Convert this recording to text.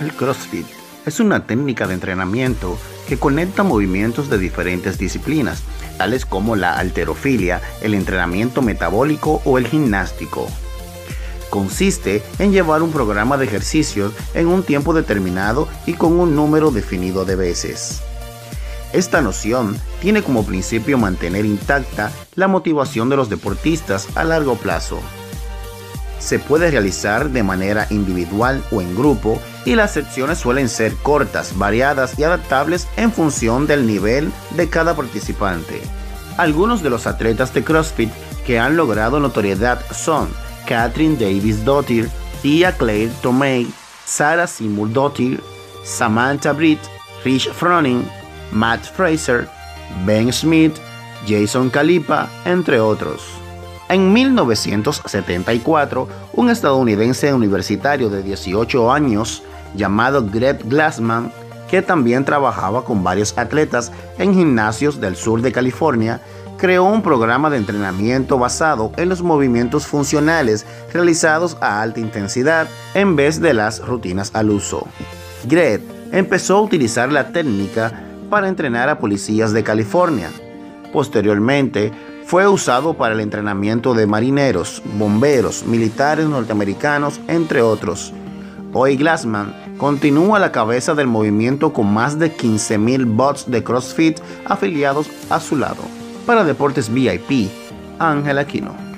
El CrossFit es una técnica de entrenamiento que conecta movimientos de diferentes disciplinas, tales como la alterofilia, el entrenamiento metabólico o el gimnástico. Consiste en llevar un programa de ejercicios en un tiempo determinado y con un número definido de veces. Esta noción tiene como principio mantener intacta la motivación de los deportistas a largo plazo se puede realizar de manera individual o en grupo y las secciones suelen ser cortas, variadas y adaptables en función del nivel de cada participante. Algunos de los atletas de CrossFit que han logrado notoriedad son Catherine Davis Dottir, Tia Claire Tomei, Sarah Simul Dottir, Samantha Britt, Rich Froning, Matt Fraser, Ben Smith, Jason Kalipa, entre otros. En 1974, un estadounidense universitario de 18 años llamado Greg Glassman, que también trabajaba con varios atletas en gimnasios del sur de California, creó un programa de entrenamiento basado en los movimientos funcionales realizados a alta intensidad en vez de las rutinas al uso. Greg empezó a utilizar la técnica para entrenar a policías de California. Posteriormente, fue usado para el entrenamiento de marineros, bomberos, militares norteamericanos, entre otros. Hoy Glassman continúa a la cabeza del movimiento con más de 15.000 bots de CrossFit afiliados a su lado. Para Deportes VIP, Ángel Aquino.